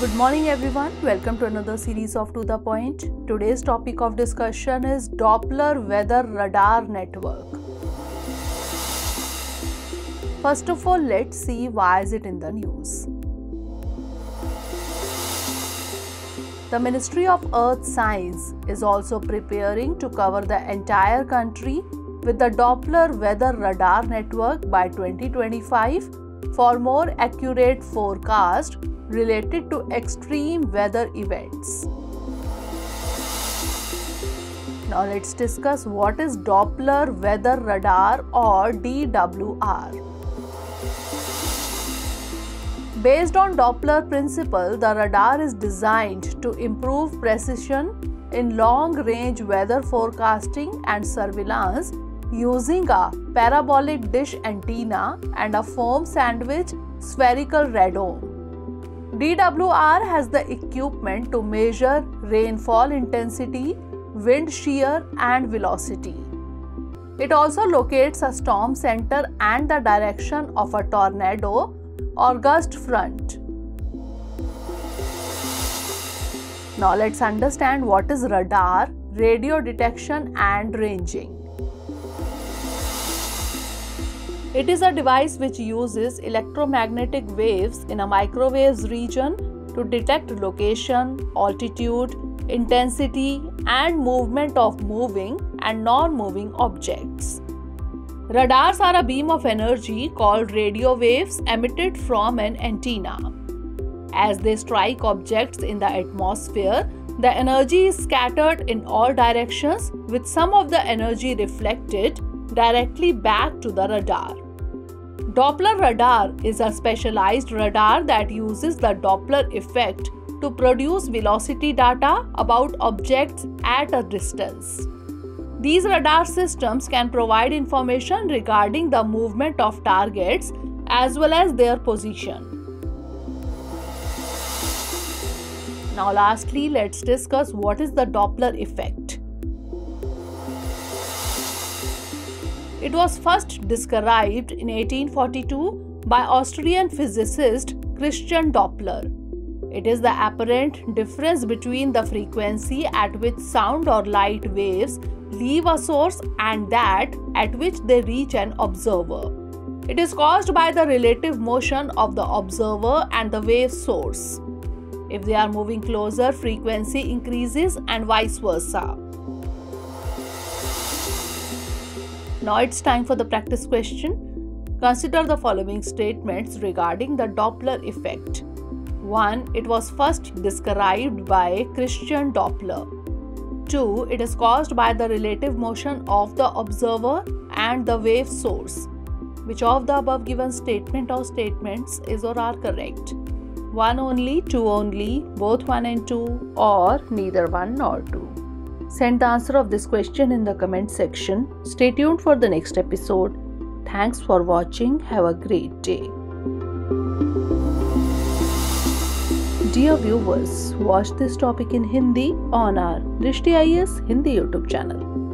Good morning, everyone. Welcome to another series of To the Point. Today's topic of discussion is Doppler Weather Radar Network. First of all, let's see why is it in the news. The Ministry of Earth Science is also preparing to cover the entire country with the Doppler Weather Radar Network by 2025 for more accurate forecast related to extreme weather events. Now let's discuss what is Doppler Weather Radar or DWR. Based on Doppler principle, the radar is designed to improve precision in long range weather forecasting and surveillance using a parabolic dish antenna and a foam sandwich spherical radome. DWR has the equipment to measure rainfall intensity, wind shear, and velocity. It also locates a storm center and the direction of a tornado or gust front. Now let's understand what is radar, radio detection and ranging. It is a device which uses electromagnetic waves in a microwaves region to detect location, altitude, intensity, and movement of moving and non moving objects. Radars are a beam of energy called radio waves emitted from an antenna. As they strike objects in the atmosphere, the energy is scattered in all directions, with some of the energy reflected directly back to the radar. Doppler radar is a specialized radar that uses the Doppler effect to produce velocity data about objects at a distance. These radar systems can provide information regarding the movement of targets as well as their position. Now, lastly, let's discuss what is the Doppler effect. It was first described in 1842 by Austrian physicist Christian Doppler. It is the apparent difference between the frequency at which sound or light waves leave a source and that at which they reach an observer. It is caused by the relative motion of the observer and the wave source. If they are moving closer, frequency increases and vice versa. Now it's time for the practice question. Consider the following statements regarding the Doppler effect. 1. It was first described by Christian Doppler. 2. It is caused by the relative motion of the observer and the wave source. Which of the above given statement or statements is or are correct? 1 only, 2 only, both 1 and 2, or neither 1 nor 2. Send the answer of this question in the comment section. Stay tuned for the next episode. Thanks for watching. Have a great day. Dear viewers, watch this topic in Hindi on our Drishti IAS Hindi YouTube channel.